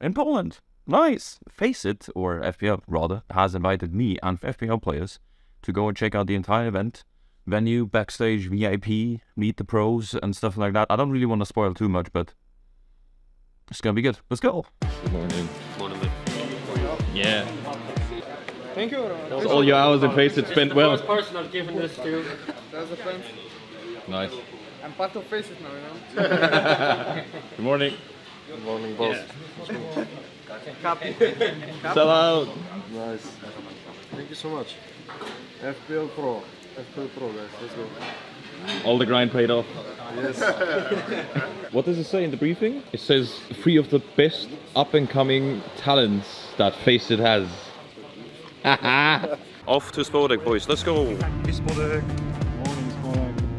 in Poland. Nice. Faceit, or FPL rather, has invited me and FPL players to go and check out the entire event. Venue, backstage, VIP, meet the pros and stuff like that. I don't really want to spoil too much, but it's gonna be good. Let's go. Good morning. Morning, Yeah. Thank you. All your hours in Faceit spent well. person I've given this to. That's a friend. Nice. I'm part of Faceit now, you know. Good morning. Good morning, boss. Sell out. Nice. Thank you so much. FPL Pro. FPL Pro, guys. Let's go. All the grind paid off. Yes. What does it say in the briefing? It says three of the best up and coming talents that Faceit has. Off to Spodek, boys. Let's go.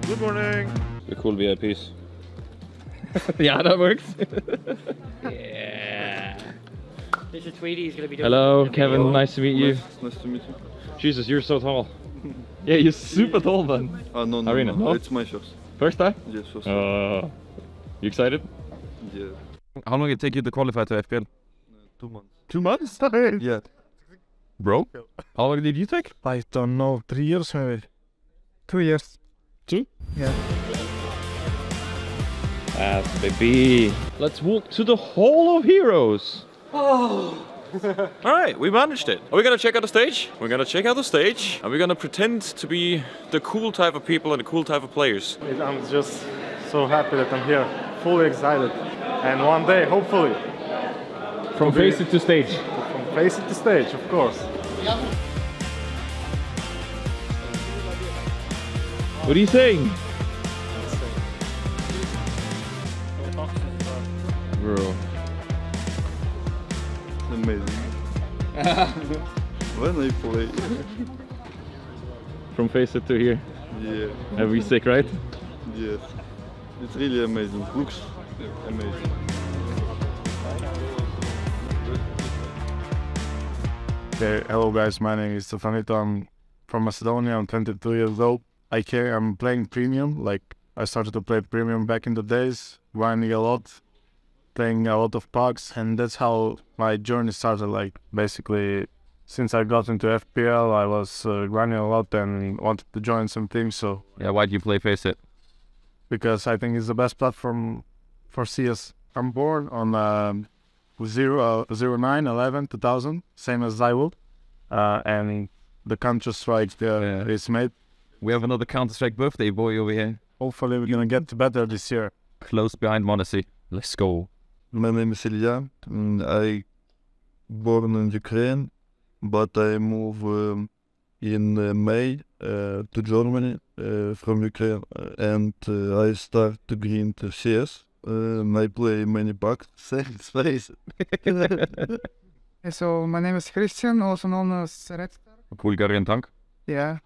Good morning. The cool VIPs. yeah, that works. yeah. This is Tweeday. He's gonna be doing. Hello, Kevin. Nice to meet you. Nice to meet you. Jesus, you're so tall. Yeah, you're super tall, man. Ah, no, no, Arena, no. no? It's my first. First time? Yes, first. time. Uh, you excited? yeah. How long did it take you to qualify to FPL? Two months. Two months? Yeah. Bro? How long did you take? I don't know, three years maybe. Two years. Two? Yeah. Yes, baby. Let's walk to the Hall of Heroes. Oh. All right, we managed it. Are we gonna check out the stage? We're gonna check out the stage, and we're gonna pretend to be the cool type of people and the cool type of players. I'm just so happy that I'm here, fully excited. And one day, hopefully, From Faceit to stage. from Faceit to stage, of course. What are you saying? Amazing. when I play. From Faceit to here. Yeah. Every sick, right? Yes. It's really amazing. Looks amazing. Okay, hello guys, my name is Stefanito. I'm from Macedonia. I'm 22 years old. I care. I'm playing premium. Like I started to play premium back in the days, grinding a lot, playing a lot of pugs, and that's how my journey started. Like basically, since I got into FPL, I was uh, grinding a lot and wanted to join some teams. So Yeah, why do you play Faceit? because I think it's the best platform for CS. I'm born on um, zero, uh, 09, 11, 2000, same as I would. Uh, and the Counter Strike uh, Yeah. is made. We have another Counter Strike birthday boy over here, Hopefully, we're gonna get better this year. close behind Monacy. Let's go. My name is Ilya. and I born in Ukraine, but I moved um, in uh, May uh, to Germany uh, from Ukraine, uh, and uh, I start to grind uh, CS. Uh, and I play many packs. Thanks, face. So my name is Christian, also known as Red Star. Bulgarian tank. Yeah,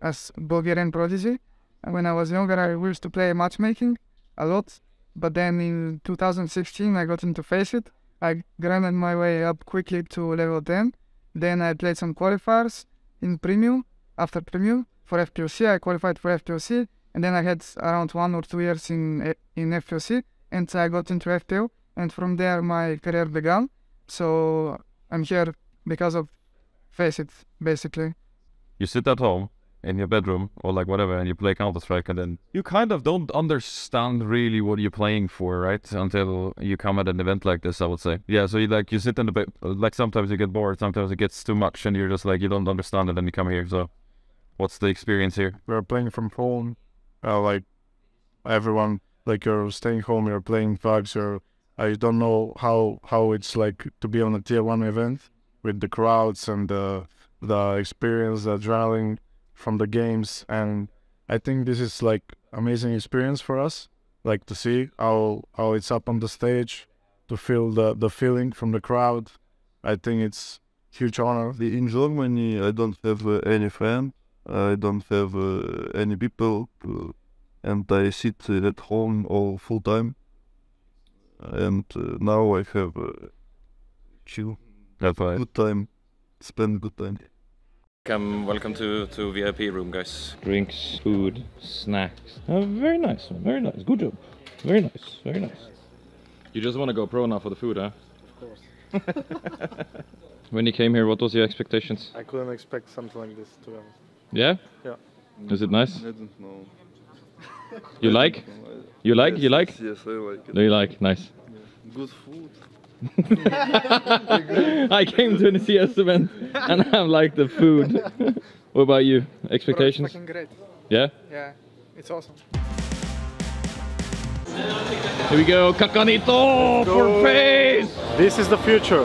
as Bulgarian prodigy. And when I was younger, I used to play matchmaking a lot. But then in 2016, I got into Faceit. I grinded my way up quickly to level 10. Then I played some qualifiers in Premium. After Premium for FPL-C, I qualified for FPL-C. And then I had around one or two years in in FPL-C, and I got into FPL. And from there, my career began. So I'm here because of Faceit, basically. You sit at home in your bedroom or like whatever and you play Counter Strike and then you kind of don't understand really what you're playing for, right? Until you come at an event like this, I would say. Yeah, so you like you sit in the bed like sometimes you get bored, sometimes it gets too much and you're just like you don't understand it and you come here. So what's the experience here? We're playing from home. Uh, like everyone, like you're staying home, you're playing pugs. You're, I don't know how how it's like to be on a tier one event with the crowds and the the experience, the adrenaline from the games, and I think this is like amazing experience for us. Like to see how how it's up on the stage, to feel the the feeling from the crowd. I think it's huge honor. In Germany, I don't have uh, any friend. I don't have uh, any people, uh, and I sit uh, at home all full time. And uh, now I have uh, chill, That's why. good time, spend good time. Welcome, welcome to, to VIP room, guys. Drinks, food, snacks. Oh, very nice, man. Very nice. Good job. Very nice. Very nice. You just want to go pro now for the food, huh? Of course. when you came here, what was your expectations? I couldn't expect something like this, to be honest. Yeah? Yeah. Is it nice? I don't know. You like? You like? You like? Yes, I like it. Do you like? Nice. Good food. I came to an CS event and I like the food. what about you? Bro, it's Expectations? fucking great. Yeah? Yeah, it's awesome. Here we go, CacaNito for face! This is the future.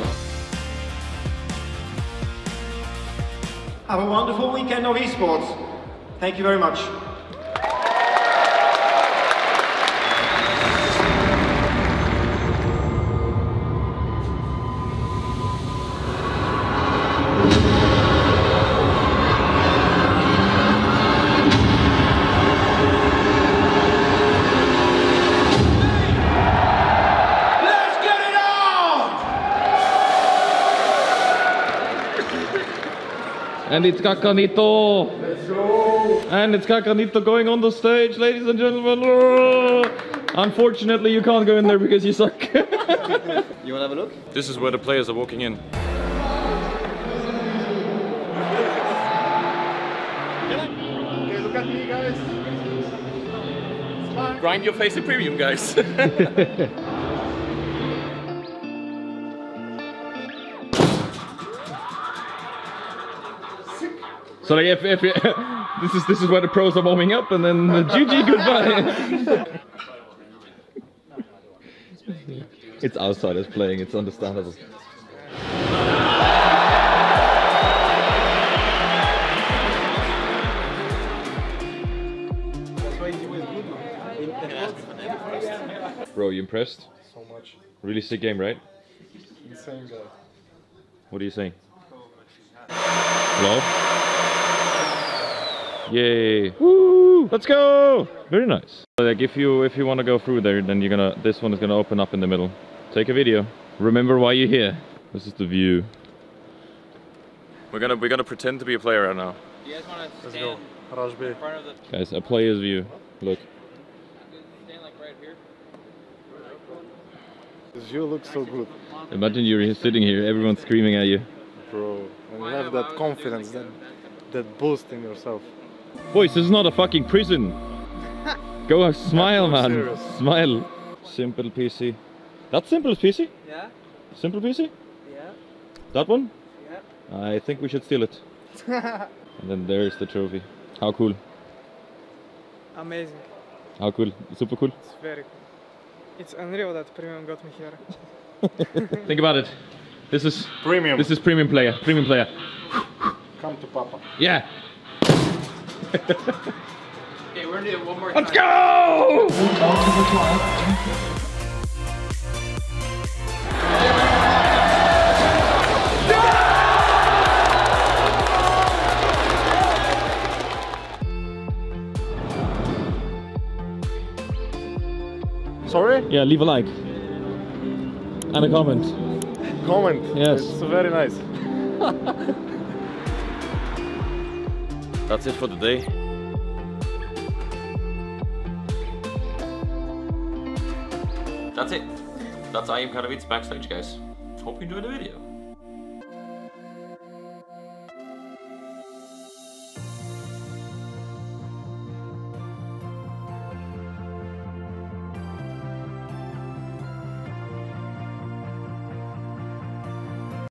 Have a wonderful weekend of esports. Thank you very much. And it's CacaNito! And it's CacaNito going on the stage, ladies and gentlemen. Unfortunately, you can't go in there because you suck. You wanna have a look? this is where the players are walking in. Okay, look at me, guys. Grind your face in premium, guys. so like if, if this is this is where the pros are warming up and then the GG goodbye. it's outsiders playing, it's understandable. Bro, you impressed? So much. Really sick game, right? Insane guy. What are you saying? Hello? Yay! Woo! Let's go! Very nice. Like if you if you want to go through there, then you're gonna this one is gonna open up in the middle. Take a video. Remember why you're here. This is the view. We're gonna we're gonna pretend to be a player right now. You guys want to Let's stand go. Rush B. in front of the Guys, a player's view. Look. stand like right here? This view looks so good, Imagine you're sitting here, everyone's screaming at you. bro. And you have that confidence, that, that boost in yourself. Boys, this is not a fucking prison. Go smile, more man. serious. Smile. s1mple PC. That s1mple PC? Yeah, s1mple PC? yeah, That one? yeah. I think we should steal it. and then there's the trophy. How cool. Amazing. How cool. Super cool. It's very cool. It's unreal that premium got me here. Think about it. This is Premium. this is premium player. Premium player. Come to Papa. Yeah. Okay, we're gonna do it one more Let's time. go! Sorry? Yeah, leave a like. And a comment. Comment. Yes. It's very nice. That's it for today. That's it. That's IEM Katowice backstage, guys. Hope you enjoyed the video.